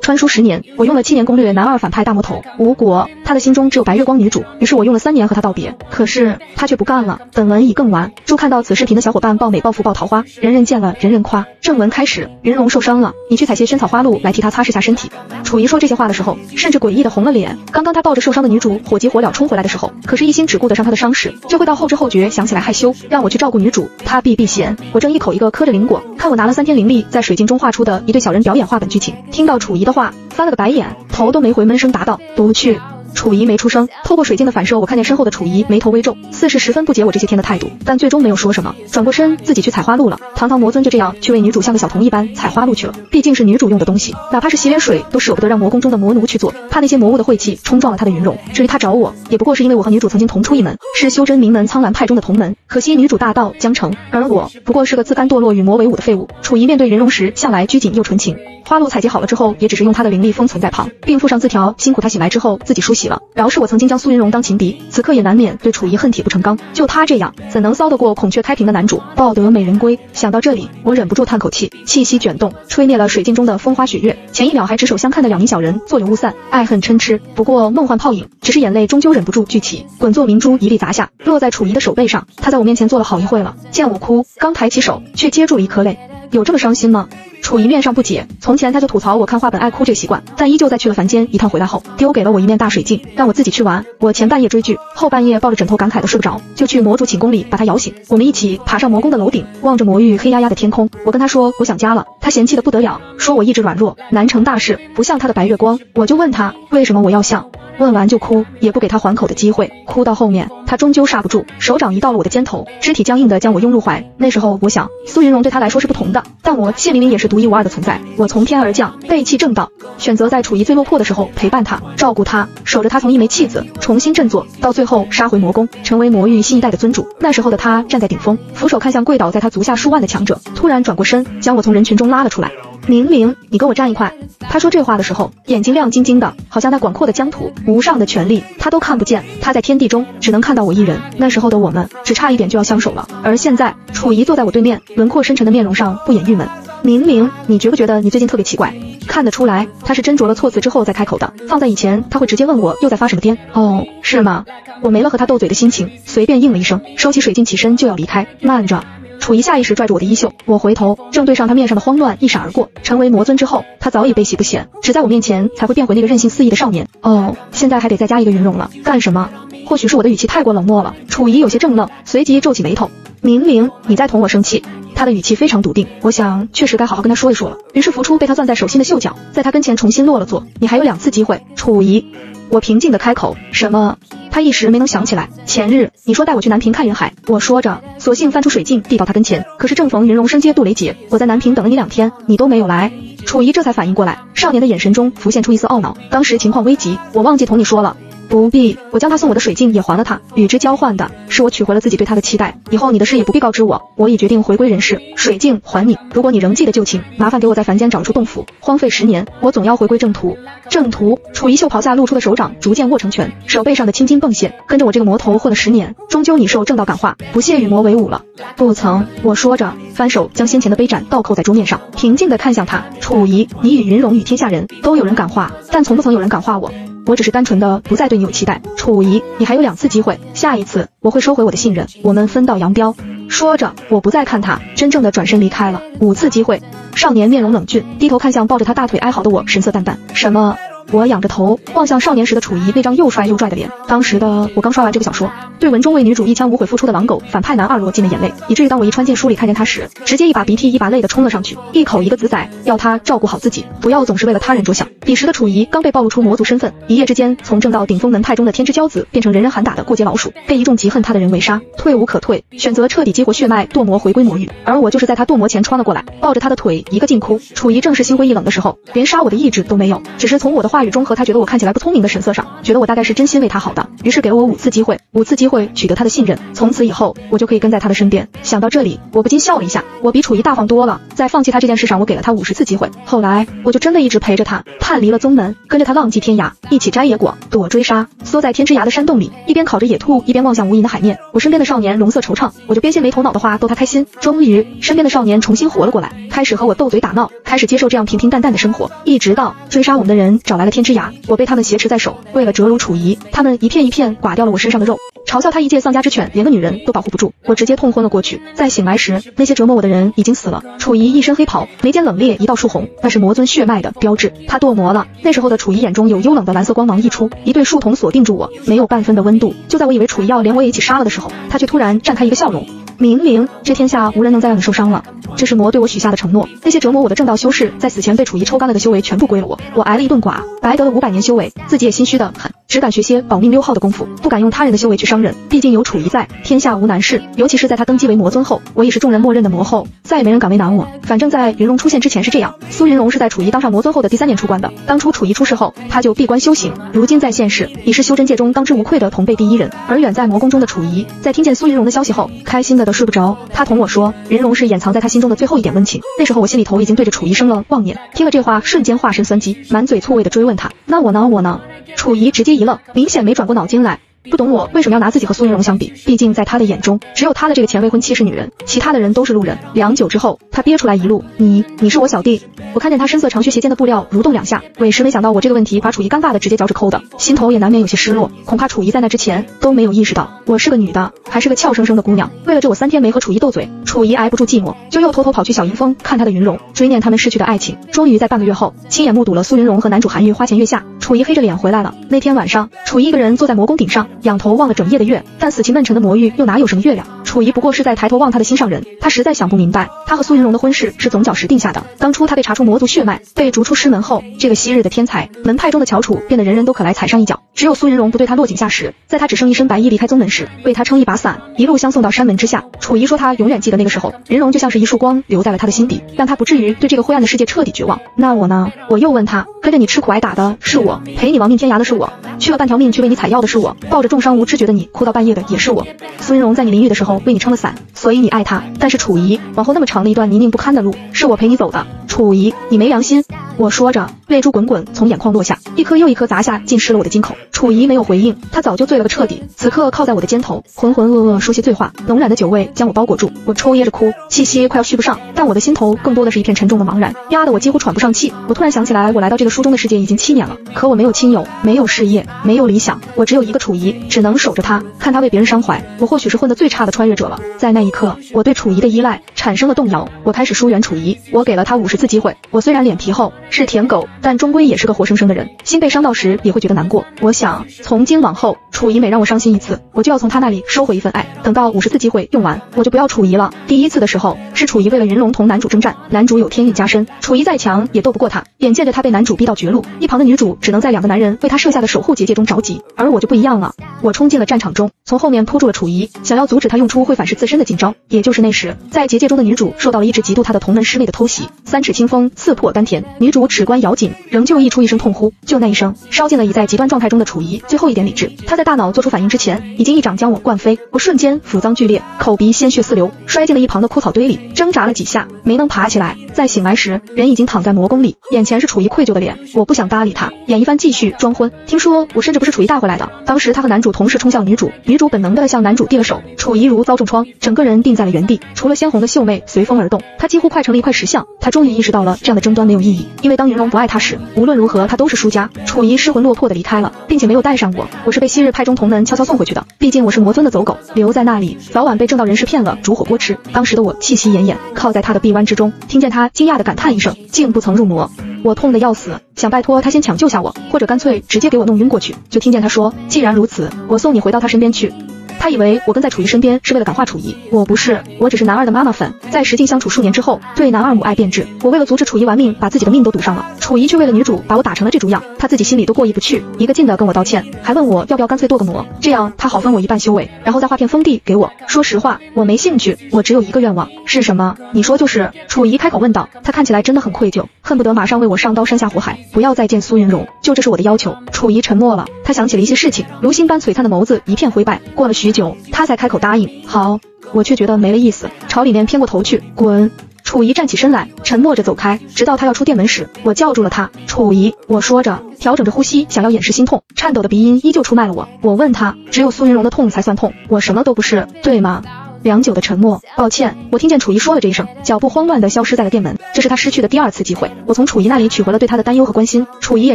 穿书十年，我用了七年攻略男二反派大魔头，无果。他的心中只有白月光女主，于是我用了三年和他道别。可是他却不干了。本文已更完，祝看到此视频的小伙伴爆美爆富爆桃花，人人见了人人夸。正文开始，云龙受伤了，你去采些萱草花露来替他擦拭下身体。楚仪说这些话的时候，甚至诡异的红了脸。刚刚他抱着受伤的女主火急火燎冲回来的时候，可是一心只顾得上他的伤势，就会到后知后觉想起来害羞，让我去照顾女主。他避避嫌，我正一口一个磕着灵果，看我拿了三天灵力在水镜中画出的一对小人表演画本剧情。听到楚仪的话，翻了个白眼，头都没回，闷声答道：“不去。”楚仪没出声，透过水镜的反射，我看见身后的楚仪眉头微皱，似是十分不解我这些天的态度，但最终没有说什么，转过身自己去采花露了。堂堂魔尊就这样去为女主像个小童一般采花露去了，毕竟是女主用的东西，哪怕是洗脸水都舍不得让魔宫中的魔奴去做，怕那些魔物的晦气冲撞了他的云容。至于他找我，也不过是因为我和女主曾经同出一门，是修真名门苍兰派中的同门，可惜女主大道将成，而我不过是个自甘堕落与魔为伍的废物。楚仪面对云容时向来拘谨又纯情。花露采集好了之后，也只是用他的灵力封存在旁，并附上字条，辛苦他醒来之后自己梳起了。饶是我曾经将苏云荣当情敌，此刻也难免对楚仪恨铁不成钢。就他这样，怎能骚得过孔雀开屏的男主，抱得美人归？想到这里，我忍不住叹口气，气息卷动，吹灭了水镜中的风花雪月。前一秒还执手相看的两名小人，作永雾散，爱恨嗔痴，不过梦幻泡影。只是眼泪终究忍不住聚起，滚作明珠一粒砸下，落在楚仪的手背上。他在我面前坐了好一会了，见我哭，刚抬起手，却接住了一颗泪。有这么伤心吗？楚仪面上不解，从前他就吐槽我看画本爱哭这习惯，但依旧在去了凡间一趟回来后，丢给了我一面大水镜，让我自己去玩。我前半夜追剧，后半夜抱着枕头感慨的睡不着，就去魔主寝宫里把他摇醒。我们一起爬上魔宫的楼顶，望着魔域黑压压的天空。我跟他说我想家了，他嫌弃的不得了，说我意志软弱，难成大事，不像他的白月光。我就问他为什么我要像。问完就哭，也不给他还口的机会。哭到后面，他终究刹不住，手掌移到了我的肩头，肢体僵硬的将我拥入怀。那时候我想，苏云荣对他来说是不同的，但我谢明明也是独独一无二的存在。我从天而降，背弃正道，选择在楚仪最落魄的时候陪伴他，照顾他，守着他从一枚弃子重新振作，到最后杀回魔宫，成为魔域新一代的尊主。那时候的他站在顶峰，俯首看向跪倒在他足下数万的强者，突然转过身，将我从人群中拉了出来。明明，你跟我站一块。他说这话的时候，眼睛亮晶晶的，好像那广阔的疆土、无上的权力，他都看不见。他在天地中只能看到我一人。那时候的我们，只差一点就要相守了。而现在，楚仪坐在我对面，轮廓深沉的面容上不掩郁闷。明明，你觉不觉得你最近特别奇怪？看得出来，他是斟酌了措辞之后再开口的。放在以前，他会直接问我又在发什么癫。哦，是吗？我没了和他斗嘴的心情，随便应了一声，收起水镜，起身就要离开。慢着。楚仪下意识拽住我的衣袖，我回头正对上他面上的慌乱一闪而过。成为魔尊之后，他早已悲喜不显，只在我面前才会变回那个任性肆意的少年。哦，现在还得再加一个云容了，干什么？或许是我的语气太过冷漠了。楚仪有些怔愣，随即皱起眉头。明明你在同我生气。他的语气非常笃定，我想确实该好好跟他说一说了。于是浮出被他攥在手心的袖角，在他跟前重新落了座。你还有两次机会，楚仪。我平静的开口，什么？他一时没能想起来。前日你说带我去南平看云海，我说着，索性翻出水镜递到他跟前。可是正逢云容升阶渡雷劫，我在南平等了你两天，你都没有来。楚仪这才反应过来，少年的眼神中浮现出一丝懊恼。当时情况危急，我忘记同你说了。不必，我将他送我的水镜也还了他，与之交换的是我取回了自己对他的期待。以后你的事也不必告知我，我已决定回归人世。水镜还你，如果你仍记得旧情，麻烦给我在凡间找出洞府。荒废十年，我总要回归正途。正途。楚仪袖袍下露出的手掌逐渐握成拳，手背上的青筋迸现。跟着我这个魔头混了十年，终究你受正道感化，不屑与魔为伍了。不曾，我说着，翻手将先前的杯盏倒扣在桌面上，平静地看向他。楚仪，你与云容与天下人都有人感化，但从不曾有人感化我。我只是单纯的不再对你有期待，楚仪，你还有两次机会，下一次我会收回我的信任，我们分道扬镳。说着，我不再看他，真正的转身离开了。五次机会，少年面容冷峻，低头看向抱着他大腿哀嚎的我，神色淡淡。什么？我仰着头望向少年时的楚仪那张又帅又拽的脸，当时的我刚刷完这个小说，对文中为女主一腔无悔付出的狼狗反派男二落进了眼泪，以至于当我一穿进书里看见他时，直接一把鼻涕一把泪的冲了上去，一口一个子仔，要他照顾好自己，不要总是为了他人着想。彼时的楚仪刚被暴露出魔族身份，一夜之间从正道顶峰门派中的天之骄子，变成人人喊打的过街老鼠，被一众嫉恨他的人围杀，退无可退，选择彻底激活血脉堕魔回归魔域。而我就是在他堕魔前穿了过来，抱着他的腿一个劲哭。楚仪正是心灰意冷的时候，连杀我的意志都没有，只是从我的话话语中和他觉得我看。起来不聪明的神色上，觉得我大概是真心为他好的，于是给了我五次机会，五次机会取得他的信任，从此以后我就可以跟在他的身边。想到这里，我不禁笑了一下。我比楚仪大方多了，在放弃他这件事上，我给了他五十次机会。后来我就真的一直陪着他，叛离了宗门，跟着他浪迹天涯。一起摘野果，躲追杀，缩在天之涯的山洞里，一边烤着野兔，一边望向无垠的海面。我身边的少年容色惆怅，我就编些没头脑的话逗他开心。终于，身边的少年重新活了过来，开始和我斗嘴打闹，开始接受这样平平淡淡的生活。一直到追杀我们的人找来了天之涯，我被他们挟持在手，为了折辱楚仪，他们一片一片剐掉了我身上的肉。嘲笑他一介丧家之犬，连个女人都保护不住，我直接痛昏了过去。在醒来时，那些折磨我的人已经死了。楚仪一身黑袍，眉间冷冽，一道树红，那是魔尊血脉的标志。他堕魔了。那时候的楚仪眼中有幽冷的蓝色光芒溢出，一对树瞳锁定住我，没有半分的温度。就在我以为楚仪要连我也一起杀了的时候，他却突然绽开一个笑容。明灵，这天下无人能再让你受伤了，这是魔对我许下的承诺。那些折磨我的正道修士，在死前被楚仪抽干了的修为全部归了我，我挨了一顿剐，白得了五百年修为，自己也心虚的很，只敢学些保命溜号的功夫，不敢用他人的修为去伤人。毕竟有楚仪在，天下无难事。尤其是在他登基为魔尊后，我已是众人默认的魔后，再也没人敢为难我。反正，在云龙出现之前是这样，苏云龙是在楚仪当上魔尊后的第三年出关的。当初楚仪出事后，他就闭关修行，如今在现世已是修真界中当之无愧的同辈第一人。而远在魔宫中的楚仪，在听见苏云龙的消息后，开心的睡不着。他。同我说，云龙是掩藏在他心中的最后一点温情。那时候我心里头已经对着楚仪生了妄念。听了这话，瞬间化身酸鸡，满嘴醋味的追问他：“那我呢？我呢？”楚仪直接一愣，明显没转过脑筋来。不懂我为什么要拿自己和苏云荣相比？毕竟在他的眼中，只有他的这个前未婚妻是女人，其他的人都是路人。良久之后，他憋出来一路：“你，你是我小弟。”我看见他深色长靴鞋尖的布料蠕动两下，委实没想到我这个问题把楚仪尴尬的直接脚趾抠的，心头也难免有些失落。恐怕楚仪在那之前都没有意识到我是个女的，还是个俏生生的姑娘。为了这，我三天没和楚仪斗嘴，楚仪挨不住寂寞，就又偷偷跑去小迎风看他的云容，追念他们逝去的爱情。终于在半个月后，亲眼目睹了苏云荣和男主韩愈花前月下。楚仪黑着脸回来了。那天晚上，楚仪一个人坐在魔宫顶上，仰头望了整夜的月。但死气闷沉的魔域又哪有什么月亮？楚仪不过是在抬头望他的心上人。他实在想不明白，他和苏云荣的婚事是总角石定下的。当初他被查出魔族血脉，被逐出师门后，这个昔日的天才，门派中的翘楚，变得人人都可来踩上一脚。只有苏云荣不对他落井下石。在他只剩一身白衣离开宗门时，为他撑一把伞，一路相送到山门之下。楚仪说他永远记得那个时候，云荣就像是一束光，留在了他的心底，让他不至于对这个灰暗的世界彻底绝望。那我呢？我又问他，跟着你吃苦挨打的是我，陪你。亡命天涯的是我，去了半条命去为你采药的是我，抱着重伤无知觉的你哭到半夜的也是我。苏云荣在你淋雨的时候为你撑了伞，所以你爱他。但是楚仪，往后那么长的一段泥泞不堪的路，是我陪你走的。楚仪，你没良心！我说着，泪珠滚滚从眼眶落下，一颗又一颗砸下，浸湿了我的金口。楚仪没有回应，他早就醉了个彻底。此刻靠在我的肩头，浑浑噩噩说些醉话，浓染的酒味将我包裹住。我抽噎着哭，气息快要续不上，但我的心头更多的是一片沉重的茫然，压得我几乎喘不上气。我突然想起来，我来到这个书中的世界已经七年了，可我没有亲友，没有事业，没有理想，我只有一个楚只能守着他，看他为别人伤怀。我或许是混得最差的穿越者了。在那一刻，我对楚仪的依赖产生了动摇，我开始疏远楚仪。我给了他五十次机会。我虽然脸皮厚，是舔狗，但终归也是个活生生的人，心被伤到时也会觉得难过。我想。从今往后，楚仪每让我伤心一次，我就要从他那里收回一份爱。等到五十次机会用完，我就不要楚仪了。第一次的时候，是楚仪为了云龙同男主征战，男主有天意加身，楚仪再强也斗不过他。眼见着他被男主逼到绝路，一旁的女主只能在两个男人为他设下的守护结界中着急。而我就不一样了，我冲进了战场中，从后面扑住了楚仪，想要阻止他用出会反噬自身的禁招。也就是那时，在结界中的女主受到了一直嫉妒她的同门师妹的偷袭，三尺清风刺破丹田，女主齿关咬紧，仍旧溢出一声痛呼。就那一声，烧尽了已在极端状态中的楚仪最。后一点理智，她在大脑做出反应之前，已经一掌将我灌飞。我瞬间腹脏剧烈，口鼻鲜血四流，摔进了一旁的枯草堆里，挣扎了几下，没能爬起来。再醒来时，人已经躺在魔宫里，眼前是楚仪愧疚的脸。我不想搭理他，演一番继续装昏。听说我甚至不是楚仪带回来的。当时他和男主同时冲向女主，女主本能的向男主递了手，楚仪如遭重创，整个人定在了原地，除了鲜红的秀妹随风而动，她几乎快成了一块石像。她终于意识到了这样的争端没有意义，因为当云龙不爱她时，无论如何她都是输家。楚仪失魂落魄的离开了，并且没有带上。我我是被昔日派中同门悄悄送回去的，毕竟我是魔尊的走狗，留在那里早晚被正道人士骗了煮火锅吃。当时的我气息奄奄，靠在他的臂弯之中，听见他惊讶的感叹一声，竟不曾入魔。我痛得要死，想拜托他先抢救下我，或者干脆直接给我弄晕过去。就听见他说，既然如此，我送你回到他身边去。他以为我跟在楚仪身边是为了感化楚仪，我不是，我只是男二的妈妈粉。在实境相处数年之后，对男二母爱变质。我为了阻止楚仪玩命，把自己的命都赌上了。楚仪却为了女主把我打成了这猪样，他自己心里都过意不去，一个劲的跟我道歉，还问我要不要干脆剁个魔，这样他好分我一半修为，然后再划片封地给我。说实话，我没兴趣，我只有一个愿望，是什么？你说就是。楚仪开口问道，他看起来真的很愧疚，恨不得马上为我上刀山下火海，不要再见苏云荣，就这是我的要求。楚仪沉默了，他想起了一些事情，如星般璀璨的眸子一片灰败。过了许许久，他才开口答应。好，我却觉得没了意思，朝里面偏过头去，滚。楚仪站起身来，沉默着走开，直到他要出店门时，我叫住了他。楚仪，我说着，调整着呼吸，想要掩饰心痛，颤抖的鼻音依旧出卖了我。我问他，只有苏云荣的痛才算痛，我什么都不是，对吗？良久的沉默。抱歉，我听见楚仪说了这一声，脚步慌乱的消失在了店门。这是他失去的第二次机会。我从楚仪那里取回了对他的担忧和关心。楚仪也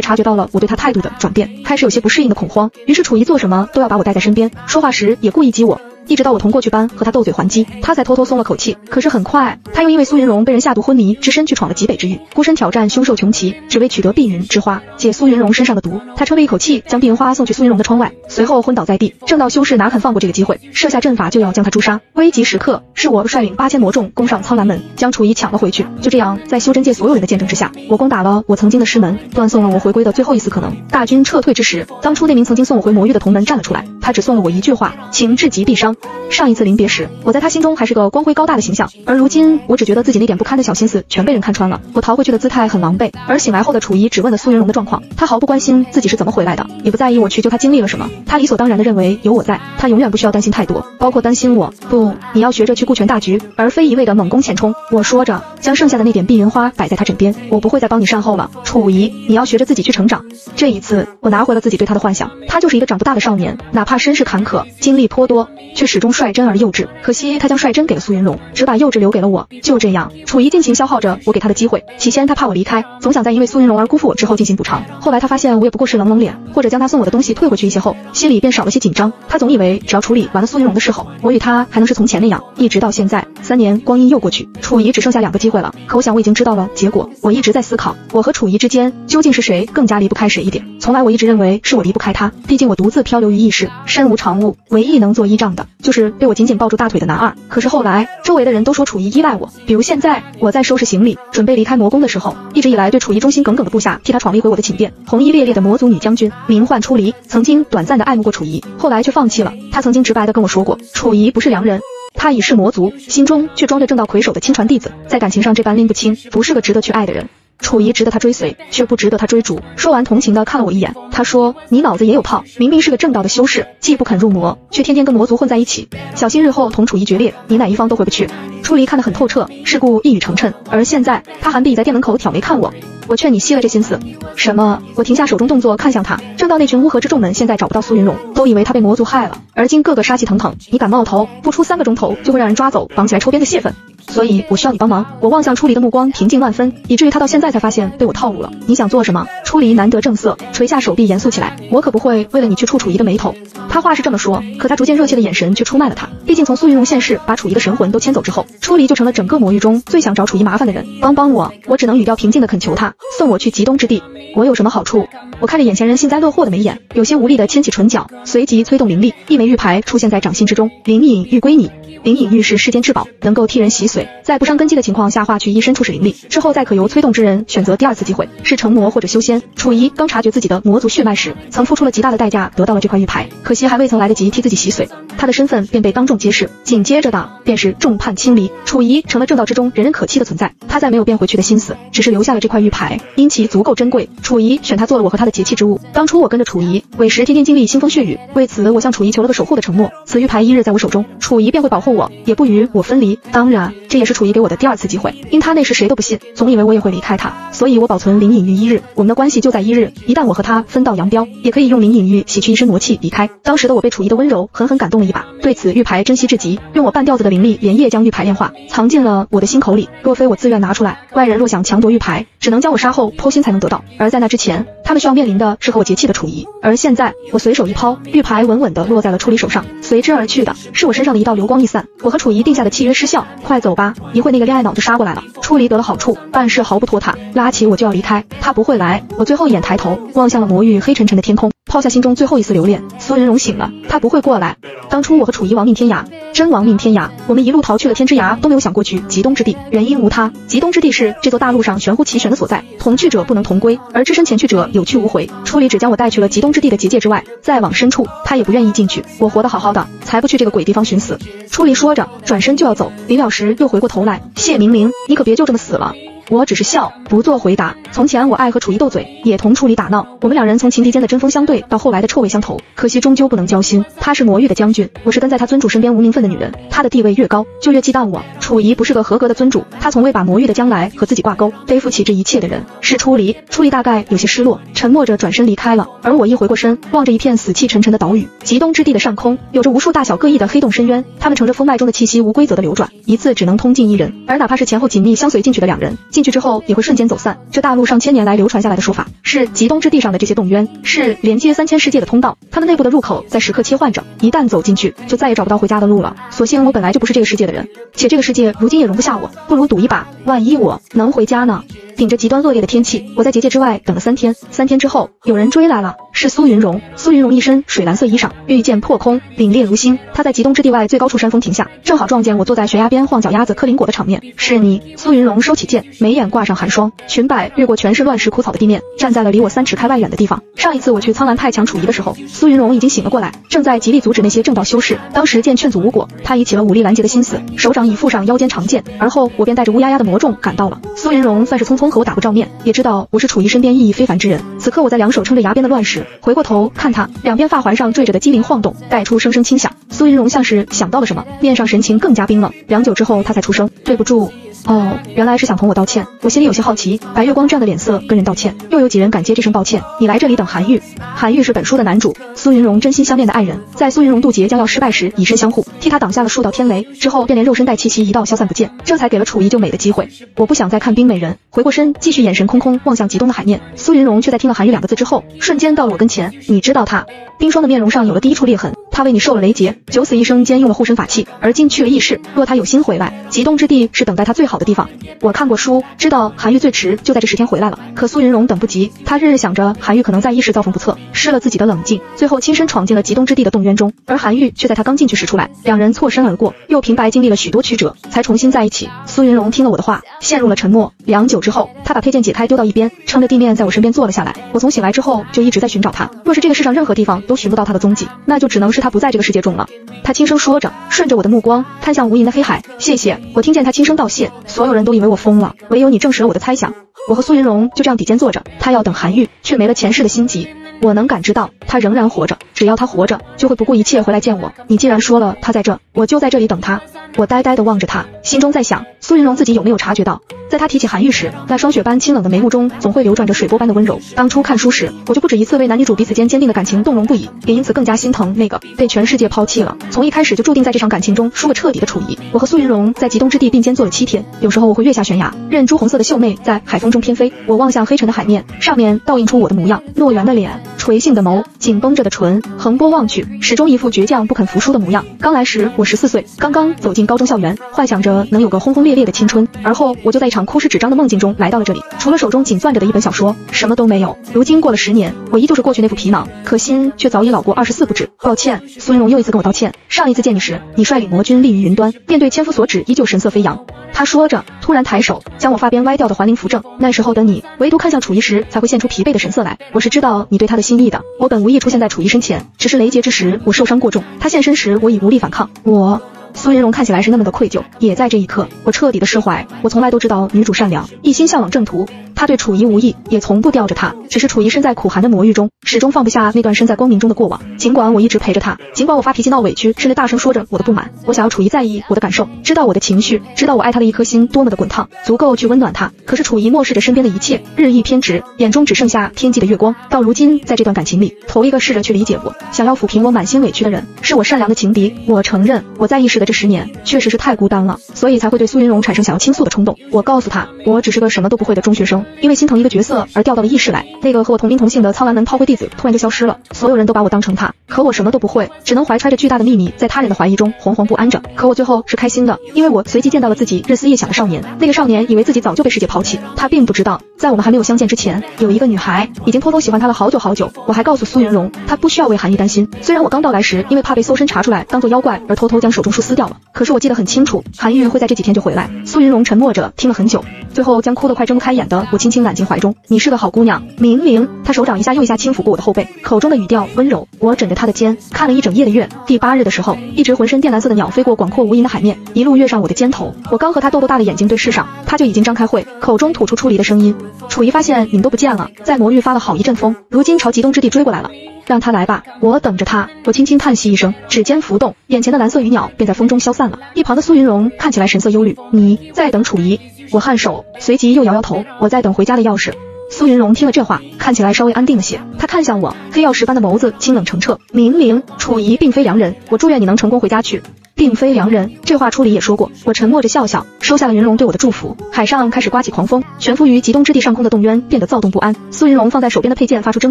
察觉到了我对他态度的转变，开始有些不适应的恐慌。于是楚仪做什么都要把我带在身边，说话时也故意激我。一直到我同过去班和他斗嘴还击，他才偷偷松了口气。可是很快，他又因为苏云荣被人下毒昏迷，只身去闯了极北之域，孤身挑战凶兽穷奇，只为取得碧云之花，解苏云荣身上的毒。他吹了一口气，将碧云花送去苏云荣的窗外，随后昏倒在地。正道修士哪肯放过这个机会，设下阵法就要将他诛杀。危急时刻，是我率领八千魔众攻上苍兰门，将楚仪抢了回去。就这样，在修真界所有人的见证之下，我攻打了我曾经的师门，断送了我回归的最后一丝可能。大军撤退之时，当初那名曾经送我回魔域的同门站了出来，他只送了我一句话：情至极必伤。上一次临别时，我在他心中还是个光辉高大的形象，而如今，我只觉得自己那点不堪的小心思全被人看穿了。我逃回去的姿态很狼狈，而醒来后的楚仪只问了苏云荣的状况，他毫不关心自己是怎么回来的，也不在意我去救他经历了什么，他理所当然的认为有我在，他永远不需要担心太多，包括担心我。不，你要学着去顾全大局，而非一味的猛攻浅冲。我说着，将剩下的那点碧云花摆在他枕边，我不会再帮你善后了，楚仪，你要学着自己去成长。这一次，我拿回了自己对他的幻想，他就是一个长不大的少年，哪怕身世坎坷，经历颇多，却始终率真而幼稚。可惜他将率真给了苏云龙，只把幼稚留给了我。就这样，楚仪尽情消耗着我给他的机会。起先他怕我离开，总想在因为苏云龙而辜负我之后进行补偿。后来他发现我也不过是冷冷脸，或者将他送我的东西退回去一些后，心里便少了些紧张。他总以为只要处理完了苏云龙的事后，我与他还能是从前那样。一直到现在，三年光阴又过去，楚仪只剩下两个机会了。可我想我已经知道了结果。我一直在思考，我和楚仪之间究竟是谁更加离不开谁一点。从来我一直认为是我离不开他，毕竟我独自漂流于异世，身无长物，唯一能做依仗的就是被我紧紧抱住大腿的男二。可是。后来，周围的人都说楚仪依赖我。比如现在，我在收拾行李，准备离开魔宫的时候，一直以来对楚仪忠心耿耿的部下替他闯了一回我的寝殿。红衣烈烈的魔族女将军，名唤初离，曾经短暂的爱慕过楚仪，后来却放弃了。他曾经直白的跟我说过，楚仪不是良人，他已是魔族，心中却装着正道魁首的亲传弟子，在感情上这般拎不清，不是个值得去爱的人。楚仪值得他追随，却不值得他追逐。说完，同情的看了我一眼，他说：“你脑子也有泡，明明是个正道的修士，既不肯入魔，却天天跟魔族混在一起，小心日后同楚仪决裂，你哪一方都回不去。”初离看得很透彻，事故一语成谶。而现在，他还必在店门口挑眉看我。我劝你息了这心思。什么？我停下手中动作，看向他。正道那群乌合之众们现在找不到苏云荣，都以为他被魔族害了，而今个个杀气腾腾。你敢冒头？不出三个钟头，就会让人抓走，绑起来抽鞭子泄愤。所以我需要你帮忙。我望向初离的目光平静万分，以至于他到现在才发现被我套路了。你想做什么？初离难得正色，垂下手臂，严肃起来。我可不会为了你去触楚仪的眉头。他话是这么说，可他逐渐热切的眼神却出卖了他。毕竟从苏云荣现世把楚仪的神魂都牵走之后，初离就成了整个魔域中最想找楚仪麻烦的人。帮帮我！我只能语调平静的恳求他，送我去极东之地。我有什么好处？我看着眼前人幸灾乐祸的眉眼，有些无力的牵起唇角，随即催动灵力，一枚玉牌出现在掌心之中。灵隐玉归你。灵隐玉是世间至宝，能够替人洗髓，在不伤根基的情况下化去一身初始灵力，之后再可由催动之人选择第二次机会，是成魔或者修仙。楚仪刚察觉自己的魔族血脉时，曾付出了极大的代价得到了这块玉牌，可惜还未曾来得及替自己洗髓，他的身份便被当众揭示。紧接着的便是众叛亲离，楚仪成了正道之中人人可欺的存在。他再没有变回去的心思，只是留下了这块玉牌，因其足够珍贵，楚仪选他做了我和他的结契之物。当初我跟着楚仪，委实天天经历腥风血雨，为此我向楚仪求了个守护的承诺，此玉牌一日在我手中，楚仪便会保护。我也不与我分离，当然，这也是楚仪给我的第二次机会。因他那时谁都不信，总以为我也会离开他，所以我保存灵隐玉一日，我们的关系就在一日。一旦我和他分道扬镳，也可以用灵隐玉洗去一身魔气离开。当时的我被楚仪的温柔狠狠感动了一把，对此玉牌珍惜至极，用我半吊子的灵力连夜将玉牌炼化，藏进了我的心口里。若非我自愿拿出来，外人若想强夺玉牌，只能将我杀后剖心才能得到。而在那之前，他们需要面临的是和我结契的楚仪。而现在，我随手一抛，玉牌稳稳地落在了楚离手上，随之而去的是我身上的一道流光溢散。我和楚仪定下的契约失效，快走吧，一会那个恋爱脑就杀过来了。楚离得了好处，办事毫不拖沓，拉起我就要离开，他不会来。我最后一眼抬头，望向了魔域黑沉沉的天空。抛下心中最后一丝留恋，苏云荣醒了，他不会过来。当初我和楚仪亡命天涯，真亡命天涯。我们一路逃去了天之涯，都没有想过去极东之地，原因无他。极东之地是这座大陆上玄乎其玄的所在，同去者不能同归，而只身前去者有去无回。初离只将我带去了极东之地的结界之外，再往深处，他也不愿意进去。我活得好好的，才不去这个鬼地方寻死。初离说着，转身就要走，临了时又回过头来，谢明明，你可别就这么死了。我只是笑，不做回答。从前我爱和楚仪斗嘴，也同楚离打闹。我们两人从情敌间的针锋相对，到后来的臭味相投，可惜终究不能交心。他是魔域的将军，我是跟在他尊主身边无名分的女人。他的地位越高，就越忌惮我。楚仪不是个合格的尊主，他从未把魔域的将来和自己挂钩。背负起这一切的人是初离，初离大概有些失落，沉默着转身离开了。而我一回过身，望着一片死气沉沉的岛屿，极东之地的上空有着无数大小各异的黑洞深渊，它们乘着风脉中的气息无规则的流转，一次只能通进一人，而哪怕是前后紧密相随进去的两人，进去之后也会瞬间走散。这大陆上千年来流传下来的说法是，极东之地上的这些洞渊是连接三千世界的通道，它们内部的入口在时刻切换着，一旦走进去，就再也找不到回家的路了。所幸我本来就不是这个世界的人，且这个世界如今也容不下我，不如赌一把，万一我能回家呢？顶着极端恶劣的天气，我在结界之外等了三天。三天之后，有人追来了，是苏云荣。苏云荣一身水蓝色衣裳，玉剑破空，凛冽如星。他在极东之地外最高处山峰停下，正好撞见我坐在悬崖边晃脚丫子嗑灵果的场面。是你，苏云荣收起剑，眉眼挂上寒霜，裙摆越过全是乱石枯草的地面，站在了离我三尺开外远的地方。上一次我去苍兰派抢楚仪的时候，苏云荣已经醒了过来，正在极力阻止那些正道修士。当时见劝阻无果，他已起了武力拦截的心思，手掌已附上腰间长剑。而后我便带着乌压压的魔众赶到了。苏云荣算是匆匆和我打过照面。也知道我是楚仪身边意义非凡之人。此刻我在两手撑着崖边的乱石，回过头看他，两边发环上坠着的机灵晃动，带出声声轻响。苏云荣像是想到了什么，面上神情更加冰冷。良久之后，他才出声：“对不住。”哦，原来是想同我道歉。我心里有些好奇，白月光这样的脸色跟人道歉，又有几人敢接这声抱歉？你来这里等韩愈，韩愈是本书的男主，苏云荣真心相恋的爱人，在苏云荣渡劫将要失败时，以身相护，替他挡下了数道天雷，之后便连肉身带气息一道消散不见，这才给了楚仪救美的机会。我不想再看冰美人，回过身，继续眼神空空望向极东的海面。苏云荣却在听了韩愈两个字之后，瞬间到了我跟前。你知道他？冰霜的面容上有了第一处裂痕，他为你受了雷劫，九死一生间用了护身法器，而今去了异世。若他有心回来，极东之地是等待他最好好的地方。我看过书，知道韩愈最迟就在这十天回来了。可苏云荣等不及，他日日想着韩愈可能在一时遭逢不测，失了自己的冷静，最后亲身闯进了极东之地的洞渊中，而韩愈却在他刚进去时出来，两人错身而过，又平白经历了许多曲折，才重新在一起。苏云荣听了我的话，陷入了沉默。良久之后，他把佩剑解开丢到一边，撑着地面在我身边坐了下来。我从醒来之后就一直在寻找他，若是这个世上任何地方都寻不到他的踪迹，那就只能是他不在这个世界中了。他轻声说着，顺着我的目光看向无垠的黑海。谢谢。我听见他轻声道谢。所有人都以为我疯了，唯有你证实了我的猜想。我和苏云荣就这样抵肩坐着，他要等韩愈，却没了前世的心急。我能感知到他仍然活着，只要他活着，就会不顾一切回来见我。你既然说了他在这，我就在这里等他。我呆呆地望着他，心中在想，苏云荣自己有没有察觉到，在他提起韩愈时，那霜雪般清冷的眉目中总会流转着水波般的温柔。当初看书时，我就不止一次为男女主彼此间坚定的感情动容不已，也因此更加心疼那个被全世界抛弃了，从一开始就注定在这场感情中输个彻底的楚仪。我和苏云荣在极东之地并肩坐了七天，有时候我会跃下悬崖，任朱红色的秀妹在海风中翩飞。我望向黑沉的海面，上面倒映出我的模样，诺言的脸。垂性的眸，紧绷着的唇，横波望去，始终一副倔强不肯服输的模样。刚来时我十四岁，刚刚走进高中校园，幻想着能有个轰轰烈烈的青春。而后我就在一场枯湿纸张的梦境中来到了这里，除了手中紧攥着的一本小说，什么都没有。如今过了十年，我依旧是过去那副皮囊，可心却早已老过二十四不止。抱歉，苏云龙又一次跟我道歉。上一次见你时，你率领魔军立于云端，面对千夫所指，依旧神色飞扬。他说着，突然抬手将我发边歪掉的环铃扶正。那时候的你，唯独看向楚怡时，才会现出疲惫的神色来。我是知道你对他的心意的。我本无意出现在楚怡身前，只是雷劫之时我受伤过重，他现身时我已无力反抗。我。苏云荣看起来是那么的愧疚，也在这一刻，我彻底的释怀。我从来都知道女主善良，一心向往正途。她对楚仪无意，也从不吊着她。只是楚仪身在苦寒的魔域中，始终放不下那段身在光明中的过往。尽管我一直陪着她，尽管我发脾气闹委屈，甚至大声说着我的不满，我想要楚仪在意我的感受，知道我的情绪，知道我爱她的一颗心多么的滚烫，足够去温暖她。可是楚仪漠视着身边的一切，日益偏执，眼中只剩下天际的月光。到如今，在这段感情里，头一个试着去理解我，想要抚平我满心委屈的人，是我善良的情敌。我承认，我在意识的这十年，确实是太孤单了，所以才会对苏云荣产生想要倾诉的冲动。我告诉他，我只是个什么都不会的中学生，因为心疼一个角色而调到了异世来。那个和我同名同姓的苍兰门韬会弟子突然就消失了，所有人都把我当成他，可我什么都不会，只能怀揣着巨大的秘密，在他人的怀疑中惶惶不安着。可我最后是开心的，因为我随即见到了自己日思夜想的少年。那个少年以为自己早就被世界抛弃，他并不知道，在我们还没有相见之前，有一个女孩已经偷偷喜欢他了好久好久。我还告诉苏云荣，他不需要为韩毅担心。虽然我刚到来时，因为怕被搜身查出来当做妖怪而偷偷将手中书撕。掉了。可是我记得很清楚，韩愈会在这几天就回来。苏云荣沉默着听了很久，最后将哭得快睁不开眼的我轻轻揽进怀中。你是个好姑娘，明明。他手掌一下又一下轻抚过我的后背，口中的语调温柔。我枕着他的肩，看了一整夜的月。第八日的时候，一只浑身靛蓝色的鸟飞过广阔无垠的海面，一路跃上我的肩头。我刚和他豆豆大的眼睛对视上，他就已经张开会，口中吐出出离的声音。楚仪发现你们都不见了，在魔域发了好一阵风，如今朝极东之地追过来了。让他来吧，我等着他。我轻轻叹息一声，指尖浮动，眼前的蓝色鱼鸟便在风中消散了。一旁的苏云荣看起来神色忧虑。你在等楚仪？我颔首，随即又摇摇头。我在等回家的钥匙。苏云龙听了这话，看起来稍微安定了些。他看向我，黑曜石般的眸子清冷澄澈。明明，楚仪并非良人，我祝愿你能成功回家去。并非良人，这话初里也说过。我沉默着笑笑，收下了云龙对我的祝福。海上开始刮起狂风，悬浮于极东之地上空的洞渊变得躁动不安。苏云龙放在手边的佩剑发出狰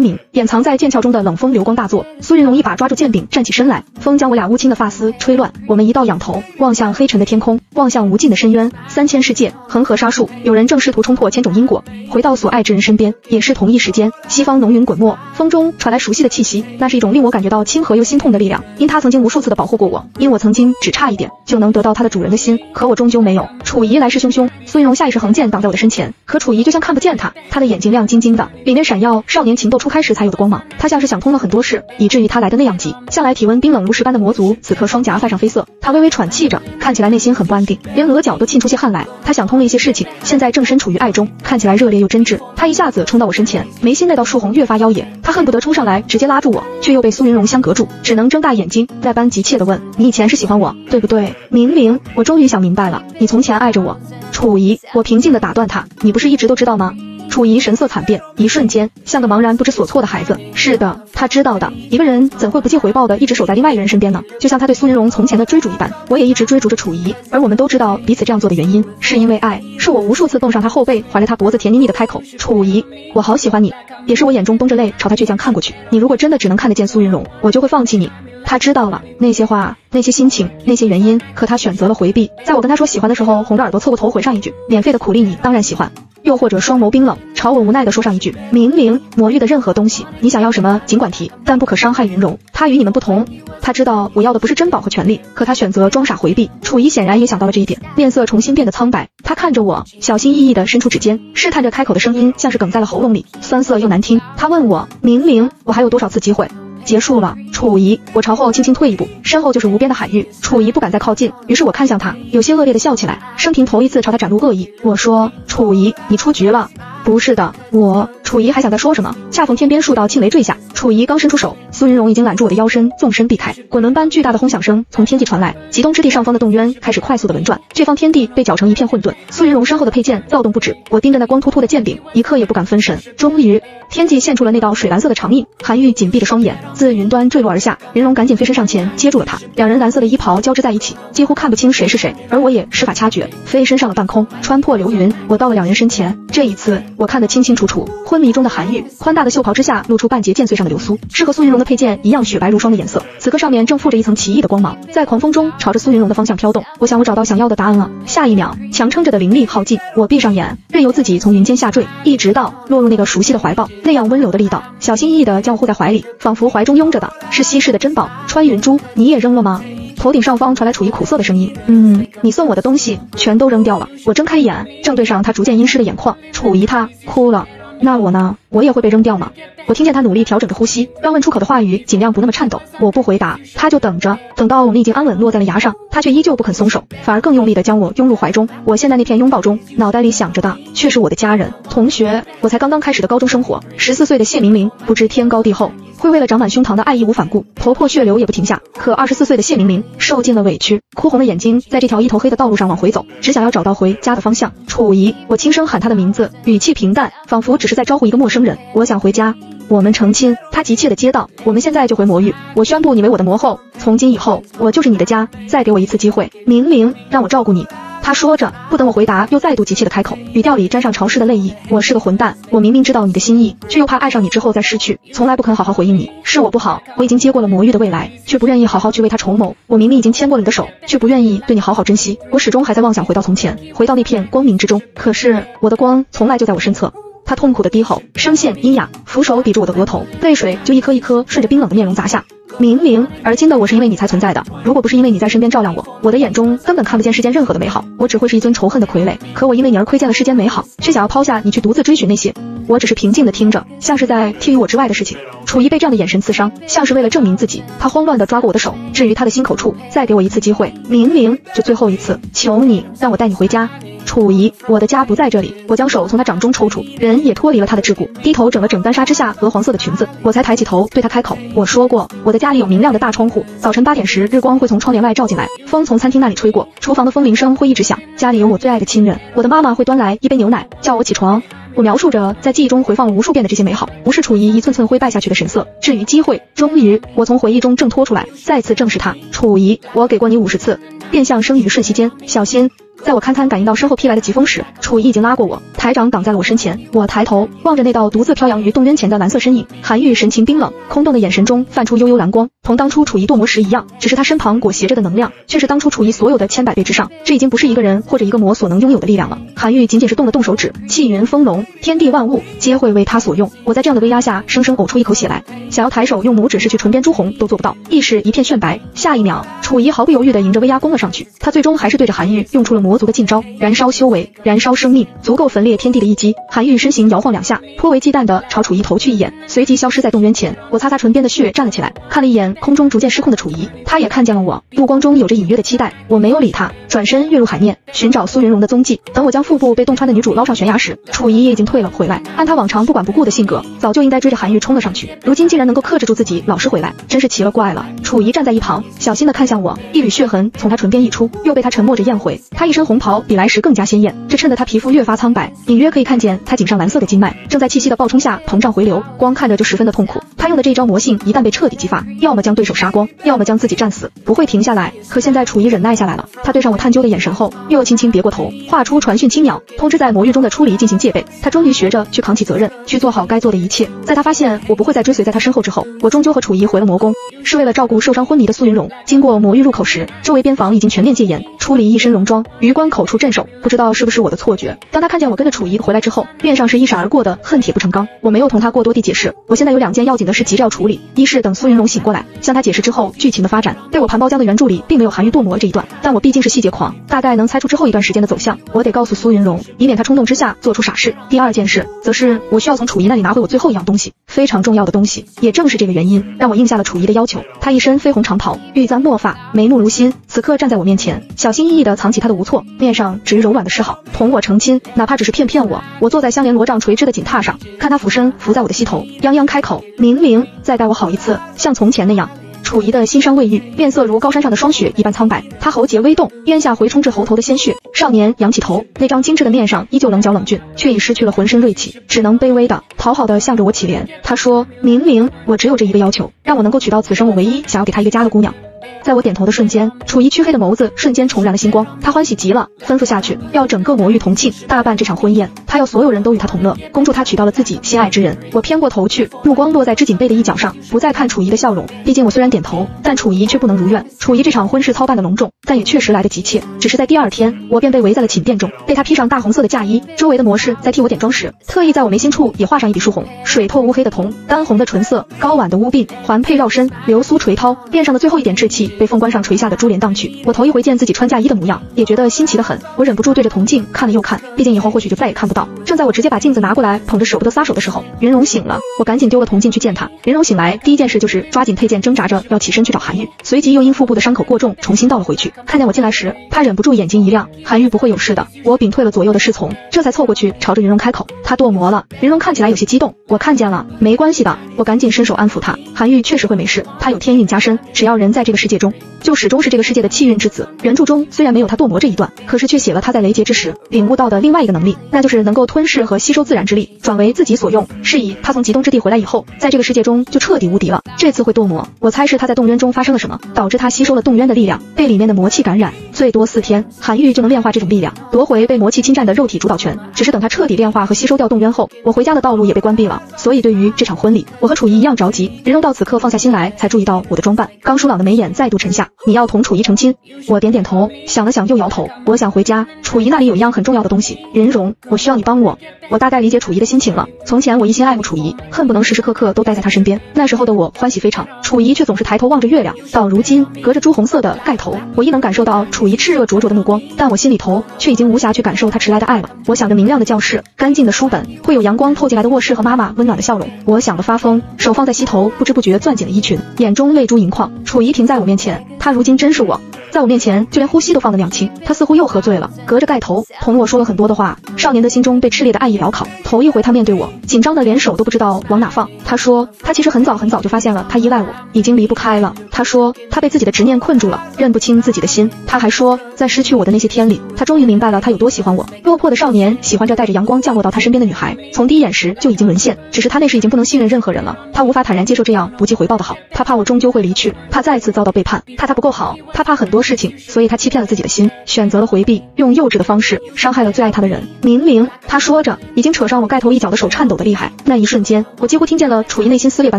狞，掩藏在剑鞘中的冷风流光大作。苏云龙一把抓住剑柄，站起身来，风将我俩乌青的发丝吹乱。我们一道仰头，望向黑沉的天空，望向无尽的深渊。三千世界，恒河沙数，有人正试图冲破千种因果，回到所爱之人身边。也是同一时间，西方浓云滚没，风中传来熟悉的气息，那是一种令我感觉到亲和又心痛的力量。因他曾经无数次的保护过我，因我曾经。只差一点就能得到它的主人的心，可我终究没有。楚仪来势汹汹，苏云荣下意识横剑挡在我的身前，可楚仪就像看不见他，他的眼睛亮晶晶的，里面闪耀少年情窦初开时才有的光芒。他像是想通了很多事，以至于他来的那样急。向来体温冰冷如石般的魔族，此刻双颊泛上绯色，他微微喘气着，看起来内心很不安定，连额角都沁出些汗来。他想通了一些事情，现在正身处于爱中，看起来热烈又真挚。他一一下子冲到我身前，眉心那道竖红越发妖冶，他恨不得冲上来直接拉住我，却又被苏云荣相隔住，只能睁大眼睛，那般急切地问：“你以前是喜欢我，对不对？”明明，我终于想明白了，你从前爱着我。楚仪，我平静地打断他，你不是一直都知道吗？楚仪神色惨变，一瞬间像个茫然不知所措的孩子。是的，他知道的。一个人怎会不计回报的一直守在另外一个人身边呢？就像他对苏云荣从前的追逐一般，我也一直追逐着楚仪。而我们都知道彼此这样做的原因，是因为爱。是我无数次蹦上他后背，怀着他脖子甜腻腻的开口：“楚仪，我好喜欢你。”也是我眼中绷着泪朝他倔强看过去。你如果真的只能看得见苏云荣，我就会放弃你。他知道了那些话，那些心情，那些原因，可他选择了回避。在我跟他说喜欢的时候，红着耳朵凑过头回上一句：“免费的苦力你当然喜欢。”又或者双眸冰冷，朝我无奈的说上一句：“明明魔域的任何东西，你想要什么尽管提，但不可伤害云柔。他与你们不同，他知道我要的不是珍宝和权力，可他选择装傻回避。楚仪显然也想到了这一点，面色重新变得苍白。他看着我，小心翼翼地伸出指尖，试探着开口的声音像是哽在了喉咙里，酸涩又难听。他问我：明明，我还有多少次机会？结束了。楚仪，我朝后轻轻退一步，身后就是无边的海域。楚仪不敢再靠近，于是我看向他，有些恶劣的笑起来，生平头一次朝他展露恶意。我说：楚仪，你出局了。不是的，我。楚仪还想再说什么，恰逢天边数道庆雷坠下，楚仪刚伸出手，苏云荣已经揽住我的腰身，纵身避开。滚轮般巨大的轰响声从天际传来，极东之地上方的洞渊开始快速的轮转，这方天地被搅成一片混沌。苏云荣身后的佩剑躁动不止，我盯着那光秃秃的剑柄，一刻也不敢分神。终于，天际现出了那道水蓝色的长印。韩愈紧闭着双眼，自云端坠落而下，云龙赶紧飞身上前接住了他，两人蓝色的衣袍交织在一起，几乎看不清谁是谁，而我也施法掐诀，飞身上了半空，穿破流云，我到了两人身前。这一次，我看得清清楚楚，昏迷中的韩愈。宽大的袖袍之下露出半截剑穗上的流苏，是和苏云荣的佩剑一样雪白如霜的颜色。此刻上面正附着一层奇异的光芒，在狂风中朝着苏云荣的方向飘动。我想我找到想要的答案了。下一秒，强撑着的灵力耗尽，我闭上眼，任由自己从云间下坠，一直到落入那个熟悉的怀抱，那样温柔的力道，小心翼翼地将我护在怀里，仿佛怀中拥着的是稀世的珍宝。穿云珠，你也扔了吗？头顶上方传来楚仪苦涩的声音。嗯，你送我的东西全都扔掉了。我睁开眼，正对上他逐渐阴湿的眼眶。楚仪，他哭了。那我呢？我也会被扔掉吗？我听见他努力调整着呼吸，让问出口的话语尽量不那么颤抖。我不回答，他就等着，等到我们已经安稳落在了崖上，他却依旧不肯松手，反而更用力地将我拥入怀中。我现在那片拥抱中，脑袋里想着的却是我的家人、同学。我才刚刚开始的高中生活，十四岁的谢明明不知天高地厚，会为了长满胸膛的爱义无反顾，头破血流也不停下。可二十四岁的谢明明受尽了委屈，哭红了眼睛，在这条一头黑的道路上往回走，只想要找到回家的方向。楚仪，我轻声喊他的名字，语气平淡，仿佛只是在招呼一个陌生人。我想回家，我们成亲。他急切的接道：“我们现在就回魔域，我宣布你为我的魔后，从今以后我就是你的家。再给我一次机会，明明，让我照顾你。”他说着，不等我回答，又再度急切的开口，语调里沾上潮湿的泪意。我是个混蛋，我明明知道你的心意，却又怕爱上你之后再失去，从来不肯好好回应你。是我不好，我已经接过了魔域的未来，却不愿意好好去为他筹谋。我明明已经牵过了你的手，却不愿意对你好好珍惜。我始终还在妄想回到从前，回到那片光明之中。可是我的光从来就在我身侧。他痛苦的低吼，声线阴哑，扶手抵住我的额头，泪水就一颗一颗顺着冰冷的面容砸下。明明，而今的我是因为你才存在的。如果不是因为你在身边照亮我，我的眼中根本看不见世间任何的美好，我只会是一尊仇恨的傀儡。可我因为你而窥见了世间美好，却想要抛下你去独自追寻那些。我只是平静的听着，像是在听于我之外的事情。楚仪被这样的眼神刺伤，像是为了证明自己，他慌乱的抓过我的手，置于他的心口处，再给我一次机会，明明就最后一次，求你让我带你回家。楚仪，我的家不在这里。我将手从他掌中抽出，人也脱离了他的桎梏，低头整了整干纱之下鹅黄色的裙子，我才抬起头对他开口。我说过，我的家里有明亮的大窗户，早晨八点时日光会从窗帘外照进来，风从餐厅那里吹过，厨房的风铃声会一直响。家里有我最爱的亲人，我的妈妈会端来一杯牛奶，叫我起床。我描述着在记忆中回放了无数遍的这些美好，不是楚仪一寸寸灰败下去的神色。至于机会，终于我从回忆中挣脱出来，再次正视他。楚仪，我给过你五十次，变相生于瞬息间，小心。在我堪堪感应到身后劈来的疾风时，楚仪已经拉过我，台掌挡在了我身前。我抬头望着那道独自飘扬于洞渊前的蓝色身影，韩愈神情冰冷，空洞的眼神中泛出悠悠蓝光，同当初楚仪堕魔时一样。只是他身旁裹挟着的能量，却是当初楚仪所有的千百倍之上。这已经不是一个人或者一个魔所能拥有的力量了。韩愈仅仅是动了动手指，气云风龙，天地万物皆会为他所用。我在这样的威压下，生生呕出一口血来，想要抬手用拇指拭去唇边朱红都做不到，意识一片炫白。下一秒，楚仪毫不犹豫地迎着威压攻了上去。他最终还是对着韩愈用出了魔族的禁招，燃。烧修为，燃烧生命，足够焚裂天地的一击。韩愈身形摇晃两下，颇为忌惮地朝楚仪投去一眼，随即消失在洞渊前。我擦擦唇边的血，站了起来，看了一眼空中逐渐失控的楚仪，他也看见了我，目光中有着隐约的期待。我没有理他，转身跃入海面，寻找苏云荣的踪迹。等我将腹部被洞穿的女主捞上悬崖时，楚仪也已经退了回来。按他往常不管不顾的性格，早就应该追着韩愈冲了上去，如今竟然能够克制住自己，老实回来，真是奇了怪了。楚仪站在一旁，小心地看向我，一缕血痕从他唇边溢出，又被他沉默着咽回。他一身红袍比来时更加鲜艳，这衬得他皮肤越发苍白，隐约可以看见他颈上蓝色的经脉正在气息的暴冲下膨胀回流，光看着就十分的痛苦。他用的这一招魔性一旦被彻底激发，要么将对手杀光，要么将自己战死，不会停下来。可现在楚仪忍耐下来了，他对上我探究的眼神后，又轻轻别过头，画出传讯青鸟，通知在魔域中的初离进行戒备。他终于学着去扛起责任，去做好该做的一切。在他发现我不会再追随在他身后之后，我终究和楚仪回了魔宫，是为了照顾受伤昏迷的苏云荣。经过魔域入口时，周围边防已经全面戒严，初离一身戎装，于关口处镇守。不知道是不是我的错觉。当他看见我跟着楚仪回来之后，面上是一闪而过的恨铁不成钢。我没有同他过多地解释，我现在有两件要紧的事急着要处理：一是等苏云荣醒过来，向他解释之后剧情的发展。被我盘包浆的原著里并没有韩愈堕魔这一段，但我毕竟是细节狂，大概能猜出之后一段时间的走向。我得告诉苏云荣，以免他冲动之下做出傻事。第二件事，则是我需要从楚仪那里拿回我最后一样东西，非常重要的东西。也正是这个原因，让我应下了楚仪的要求。他一身绯红长袍，玉簪墨发，眉目如新，此刻站在我面前，小心翼翼地藏起他的无措，面上只柔软的示好，同我成亲。哪怕只是骗骗我，我坐在相连罗帐垂枝的锦榻上，看他俯身伏在我的膝头，泱泱开口：“明明，再待我好一次，像从前那样。”楚仪的心伤未愈，面色如高山上的霜雪一般苍白，他喉结微动，咽下回冲至喉头的鲜血。少年仰起头，那张精致的面上依旧棱角冷峻，却已失去了浑身锐气，只能卑微的、讨好的向着我乞怜。他说：“明明，我只有这一个要求，让我能够娶到此生我唯一想要给他一个家的姑娘。”在我点头的瞬间，楚仪黢黑的眸子瞬间重燃了星光，他欢喜极了，吩咐下去，要整个魔域同庆，大办这场婚宴，他要所有人都与他同乐，恭祝他娶到了自己心爱之人。我偏过头去，目光落在织锦被的一角上，不再看楚仪的笑容。毕竟我虽然点头，但楚仪却不能如愿。楚仪这场婚事操办的隆重，但也确实来得急切。只是在第二天，我便被围在了寝殿中，被他披上大红色的嫁衣，周围的魔士在替我点妆时，特意在我眉心处也画上一笔竖红，水透乌黑的瞳，干红的唇色，高挽的乌鬓，环佩绕身，流苏垂绦，殿上的最后一点稚气被凤冠上垂下的。珠帘荡去，我头一回见自己穿嫁衣的模样，也觉得新奇的很。我忍不住对着铜镜看了又看，毕竟以后或许就再也看不到。正在我直接把镜子拿过来捧着舍不得撒手的时候，云荣醒了，我赶紧丢了铜镜去见他。云荣醒来第一件事就是抓紧佩剑，挣扎着要起身去找韩愈，随即又因腹部的伤口过重，重新倒了回去。看见我进来时，他忍不住眼睛一亮，韩愈不会有事的。我屏退了左右的侍从，这才凑过去朝着云荣开口，他堕魔了。云荣看起来有些激动，我看见了，没关系的。我赶紧伸手安抚他，韩愈确实会没事，他有天运加身，只要人在这个世界中，就始终是这个世界的气运。之子，原著中虽然没有他堕魔这一段，可是却写了他在雷劫之时领悟到的另外一个能力，那就是能够吞噬和吸收自然之力，转为自己所用。是以他从极东之地回来以后，在这个世界中就彻底无敌了。这次会堕魔，我猜是他在洞渊中发生了什么，导致他吸收了洞渊的力量，被里面的魔气感染。最多四天，韩愈就能炼化这种力量，夺回被魔气侵占的肉体主导权。只是等他彻底炼化和吸收掉洞渊后，我回家的道路也被关闭了。所以对于这场婚礼，我和楚仪一样着急。云荣到此刻放下心来，才注意到我的装扮，刚疏朗的眉眼再度沉下。你要同楚怡成亲？我点点头，想了想又摇头。我想回家，楚怡那里有一样很重要的东西，任荣，我需要你帮我。我大概理解楚怡的心情了。从前我一心爱慕楚怡，恨不能时时刻刻都待在她身边。那时候的我欢喜非常，楚怡却总是抬头望着月亮。到如今，隔着朱红色的盖头，我亦能感受到楚怡炽热灼灼的目光，但我心里头却已经无暇去感受她迟来的爱了。我想着明亮的教室，干净的书本，会有阳光透进来的卧室和妈妈温暖的笑容。我想得发疯，手放在膝头，不知不觉攥紧了衣裙，眼中泪珠盈眶。楚怡停在在我面前，他如今真是我。在我面前，就连呼吸都放得两清。他似乎又喝醉了，隔着盖头同我说了很多的话。少年的心中被炽烈的爱意燎烤。头一回他面对我，紧张的连手都不知道往哪放。他说，他其实很早很早就发现了，他依赖我，已经离不开了。他说，他被自己的执念困住了，认不清自己的心。他还说，在失去我的那些天里，他终于明白了他有多喜欢我。落魄的少年喜欢着带着阳光降落到他身边的女孩，从第一眼时就已经沦陷。只是他那时已经不能信任任何人了，他无法坦然接受这样不计回报的好。他怕我终究会离去，怕再次遭到背叛，怕他不够好，他怕很多事情，所以他。欺骗了自己的心，选择了回避，用幼稚的方式伤害了最爱他的人。明明他说着，已经扯上我盖头一角的手颤抖的厉害。那一瞬间，我几乎听见了楚怡内心撕裂般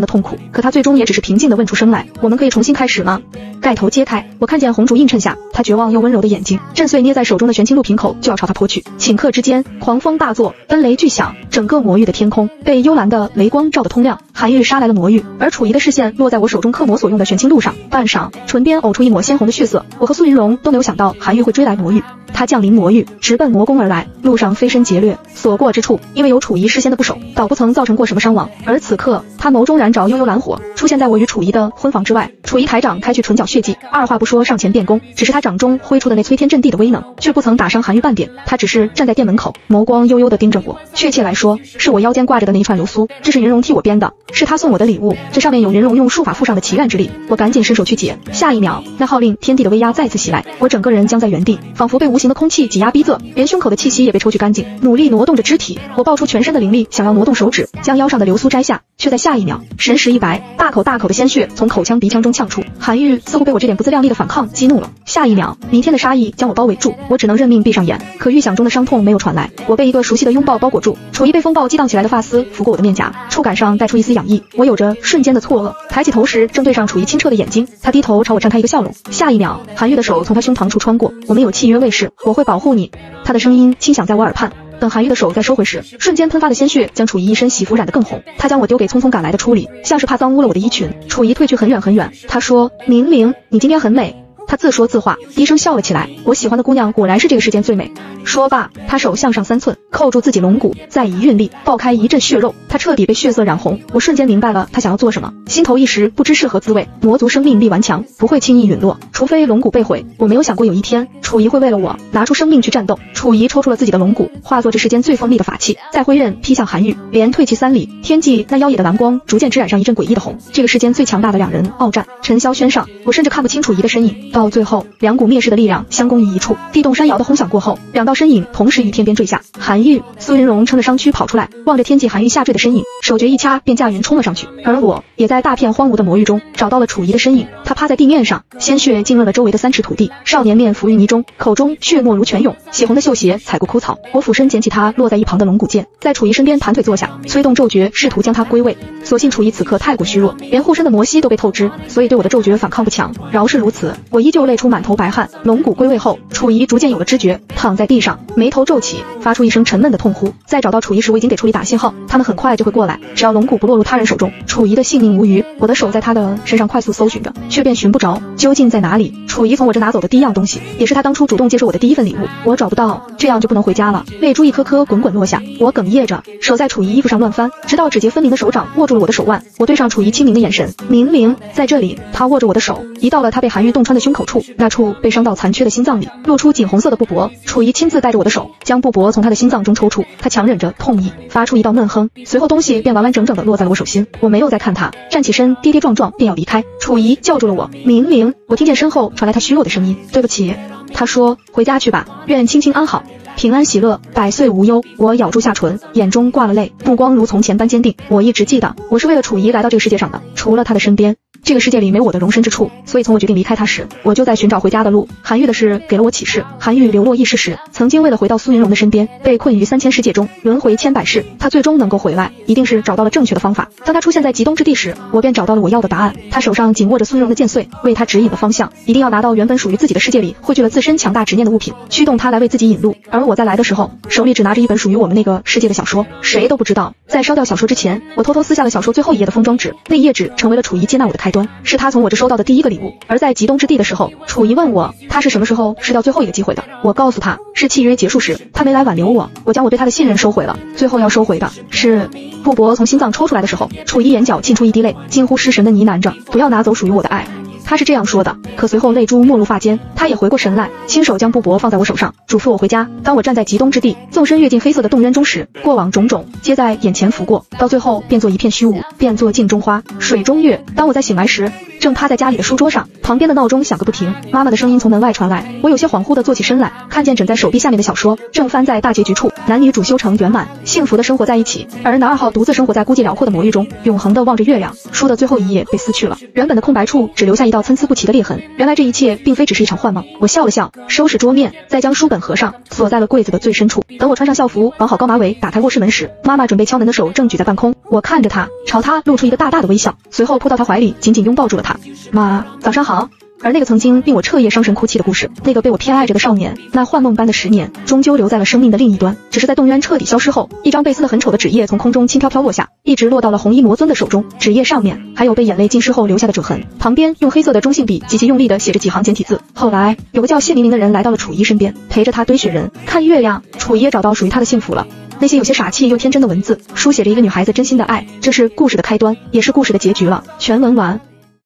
的痛苦。可他最终也只是平静的问出声来：“我们可以重新开始吗？”盖头揭开，我看见红烛映衬下他绝望又温柔的眼睛。震碎捏在手中的玄青露瓶口就要朝他泼去。顷刻之间，狂风大作，奔雷巨响，整个魔域的天空被幽蓝的雷光照得通亮。韩愈杀来了魔域，而楚怡的视线落在我手中刻魔所用的玄青露上，半晌，唇边呕出一抹鲜红的血色。我和苏云荣都没有想到韩愈会追来魔域。他降临魔域，直奔魔宫而来，路上飞身劫掠，所过之处，因为有楚仪事先的不守，倒不曾造成过什么伤亡。而此刻，他眸中燃着悠悠蓝火，出现在我与楚仪的婚房之外。楚仪抬掌开去唇角血迹，二话不说上前变攻。只是他掌中挥出的那摧天震地的威能，却不曾打伤韩愈半点。他只是站在店门口，眸光悠悠地盯着我。确切来说，是我腰间挂着的那一串流苏，这是云容替我编的，是他送我的礼物。这上面有云容用术法附上的祈愿之力。我赶紧伸手去解，下一秒，那号令天地的威压再次袭来，我整个人僵在原地，仿佛被无形的空气挤压逼仄。连胸口的气息也被抽取干净，努力挪动着肢体，我爆出全身的灵力，想要挪动手指将腰上的流苏摘下，却在下一秒神识一白，大口大口的鲜血从口腔鼻腔中呛出。韩愈似乎被我这点不自量力的反抗激怒了，下一秒弥天的杀意将我包围住，我只能认命闭上眼。可预想中的伤痛没有传来，我被一个熟悉的拥抱包裹住。楚一被风暴激荡起来的发丝拂过我的面颊，触感上带出一丝痒意。我有着瞬间的错愕，抬起头时正对上楚一清澈的眼睛，他低头朝我绽开一个笑容。下一秒，韩愈的手从他胸膛处穿过，我们有契约卫士，我会保护你。他的声音轻响在我耳畔，等韩愈的手再收回时，瞬间喷发的鲜血将楚怡一身喜服染得更红。他将我丢给匆匆赶来的初里，像是怕脏污了我的衣裙。楚怡退去很远很远。他说：“明明，你今天很美。”他自说自话，低声笑了起来。我喜欢的姑娘果然是这个世间最美。说罢，他手向上三寸，扣住自己龙骨，再一运力爆开一阵血肉。他彻底被血色染红。我瞬间明白了他想要做什么，心头一时不知是何滋味。魔族生命力顽强，不会轻易陨落，除非龙骨被毁。我没有想过有一天楚仪会为了我拿出生命去战斗。楚仪抽出了自己的龙骨，化作这世间最锋利的法器，再挥刃劈向韩愈，连退去三里。天际那妖冶的蓝光逐渐只染上一阵诡异的红。这个世间最强大的两人鏖战，尘嚣轩上，我甚至看不清楚仪的身影。到最后，两股灭世的力量相攻于一处，地动山摇的轰响过后，两道身影同时于天边坠下。韩愈、苏云荣撑着伤躯跑出来，望着天际韩愈下坠的身影，手诀一掐，便驾云冲了上去。而我也在大片荒芜的魔域中找到了楚仪的身影，他趴在地面上，鲜血浸润了周围的三尺土地。少年面浮于泥中，口中血沫如泉涌，血红的绣鞋踩过枯草。我俯身捡起他落在一旁的龙骨剑，在楚仪身边盘腿坐下，催动咒诀，试图将他归位。所幸楚仪此刻太过虚弱，连护身的魔息都被透支，所以对我的咒诀反抗不强。饶是如此，我依旧累出满头白汗。龙骨归位后，楚仪逐渐有了知觉，躺在地上，眉头皱起。发出一声沉闷的痛呼。在找到楚仪时，我已经给楚仪打信号，他们很快就会过来。只要龙骨不落入他人。手中，楚仪的性命无虞。我的手在他的身上快速搜寻着，却便寻不着，究竟在哪里？楚仪从我这拿走的第一样东西，也是他当初主动接受我的第一份礼物，我找不到，这样就不能回家了。泪珠一颗颗滚滚落下，我哽咽着，手在楚仪衣服上乱翻，直到指节分明的手掌握住了我的手腕。我对上楚仪清明的眼神，明明在这里，他握着我的手，移到了他被韩玉洞穿的胸口处，那处被伤到残缺的心脏里，露出锦红色的布帛。楚仪亲自带着我的手，将布帛从他的心脏中抽出，他强忍着痛意，发出一道闷哼，随后东西便完完整整的落在了我手心。我没有再看他，站起身，跌跌撞撞便要离开。楚仪叫住了我，明明，我听见身后传来他虚弱的声音，对不起。他说，回家去吧，愿卿卿安好，平安喜乐，百岁无忧。我咬住下唇，眼中挂了泪，目光如从前般坚定。我一直记得，我是为了楚仪来到这个世界上的，除了他的身边。这个世界里没我的容身之处，所以从我决定离开他时，我就在寻找回家的路。韩愈的事给了我启示。韩愈流落异世时，曾经为了回到苏云荣的身边，被困于三千世界中，轮回千百世。他最终能够回来，一定是找到了正确的方法。当他出现在极东之地时，我便找到了我要的答案。他手上紧握着苏云荣的剑穗，为他指引了方向。一定要拿到原本属于自己的世界里汇聚了自身强大执念的物品，驱动他来为自己引路。而我在来的时候，手里只拿着一本属于我们那个世界的小说，谁都不知道。在烧掉小说之前，我偷偷撕下了小说最后一页的封装纸，那一页纸成为了楚仪接纳我的开端是他从我这收到的第一个礼物。而在极东之地的时候，楚仪问我，他是什么时候失掉最后一个机会的？我告诉他，是契约结束时，他没来挽留我，我将我对他的信任收回了。最后要收回的是，布帛从心脏抽出来的时候，楚仪眼角沁出一滴泪，近乎失神的呢喃着，不要拿走属于我的爱。他是这样说的，可随后泪珠没入发间，他也回过神来，亲手将布帛放在我手上，嘱咐我回家。当我站在极东之地，纵身跃进黑色的洞渊中时，过往种种皆在眼前拂过，到最后变作一片虚无，变作镜中花，水中月。当我在醒来时，正趴在家里的书桌上，旁边的闹钟响个不停，妈妈的声音从门外传来，我有些恍惚的坐起身来，看见枕在手臂下面的小说正翻在大结局处，男女主修成圆满，幸福的生活在一起，而男二号独自生活在孤寂辽阔的魔域中，永恒的望着月亮。书的最后一页被撕去了，原本的空白处只留下一道参差不齐的裂痕。原来这一切并非只是一场幻梦。我笑了笑，收拾桌面，再将书本合上，锁在了柜子的最深处。等我穿上校服，绑好高马尾，打开卧室门时，妈妈准备敲门的手正举在半空。我看着她，朝她露出一个大大的微笑，随后扑到她怀里，紧紧拥抱住了她。妈，早上好。而那个曾经令我彻夜伤神哭泣的故事，那个被我偏爱着的少年，那幻梦般的十年，终究留在了生命的另一端。只是在洞渊彻底消失后，一张被撕得很丑的纸页从空中轻飘飘落下，一直落到了红衣魔尊的手中。纸页上面还有被眼泪浸湿后留下的褶痕，旁边用黑色的中性笔极其用力的写着几行简体字。后来有个叫谢明明的人来到了楚一身边，陪着他堆雪人、看月亮。楚一也找到属于他的幸福了。那些有些傻气又天真的文字，书写着一个女孩子真心的爱。这是故事的开端，也是故事的结局了。全文完。